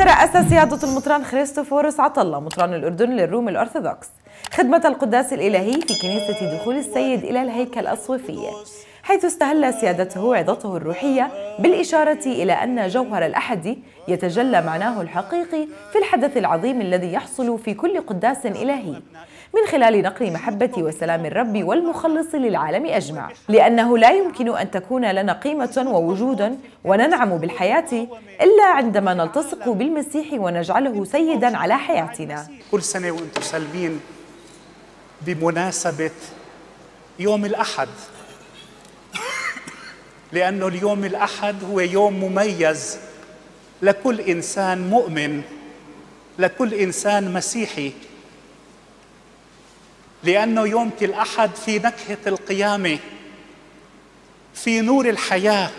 ترأس سيادة المطران خريستوفورس عطلة مطران الأردن للروم الأرثوذكس. خدمة القداس الإلهي في كنيسة دخول السيد إلى الهيكل الصوفي حيث استهل سيادته عظته الروحية بالإشارة إلى أن جوهر الأحد يتجلى معناه الحقيقي في الحدث العظيم الذي يحصل في كل قداس إلهي. من خلال نقل محبة وسلام الرب والمخلص للعالم أجمع. لأنه لا يمكن أن تكون لنا قيمة ووجودا وننعم بالحياة إلا عندما نلتصق بالمسيح ونجعله سيدا على حياتنا. كل سنة وأنتم سالمين بمناسبة يوم الأحد. لأنه اليوم الأحد هو يوم مميز لكل إنسان مؤمن لكل إنسان مسيحي. لأنه يوم الأحد في نكهة القيامة في نور الحياة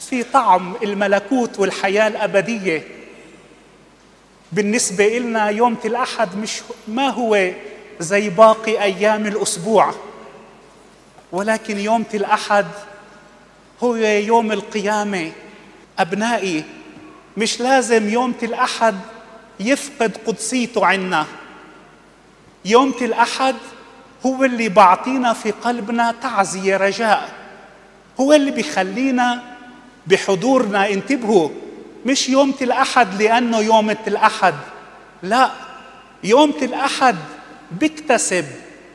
في طعم الملكوت والحياة الأبدية. بالنسبة لنا يوم الأحد مش ما هو زي باقي أيام الأسبوع ولكن يوم الأحد هو يوم القيامة. أبنائي مش لازم يوم الأحد يفقد قدسيته عنا. يوم الأحد هو اللي بعطينا في قلبنا تعزية رجاء. هو اللي بيخلينا بحضورنا. انتبهوا مش يوم الأحد لأنه يوم الأحد. لا يوم الأحد بيكتسب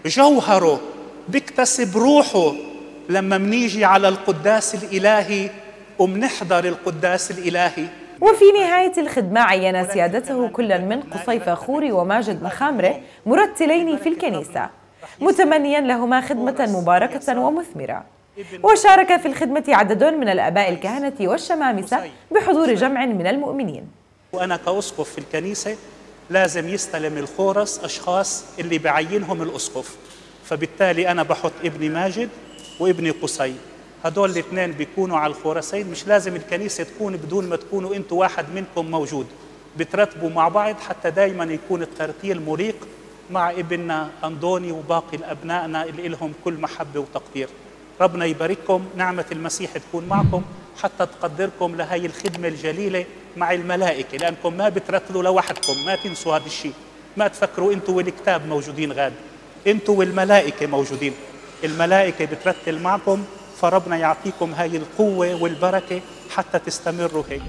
جوهره بيكتسب روحه لما منيجي على القداس الإلهي ومنحضر القداس الإلهي. وفي نهاية الخدمة عين سيادته كلا من قصي فاخوري وماجد مخامرة مرتلين في الكنيسة. متمنيا لهما خدمة مباركة ومثمرة. وشارك في الخدمة عدد من الآباء الكهنة والشمامسة بحضور جمع من المؤمنين. وأنا كأسقف في الكنيسة لازم يستلم الخورس أشخاص اللي بعينهم الأسقف. فبالتالي أنا بحط ابني ماجد وابني قصي. هدول الاثنين بيكونوا على الخورسين مش لازم الكنيسة تكون بدون ما تكونوا أنتوا واحد منكم موجود. بترتبوا مع بعض حتى دايما يكون الترتيل مريق مع ابننا أندوني وباقي الأبنائنا اللي لهم كل محبة وتقدير. ربنا يبارككم. نعمة المسيح تكون معكم. حتى تقدركم لهي الخدمة الجليلة مع الملائكة لأنكم ما بترتلوا لوحدكم. ما تنسوا هذا الشيء. ما تفكروا أنتوا والكتاب موجودين غاد. أنتوا والملائكة موجودين. الملائكة بترتل معكم فربنا يعطيكم هاي القوة والبركة حتى تستمروا هيك.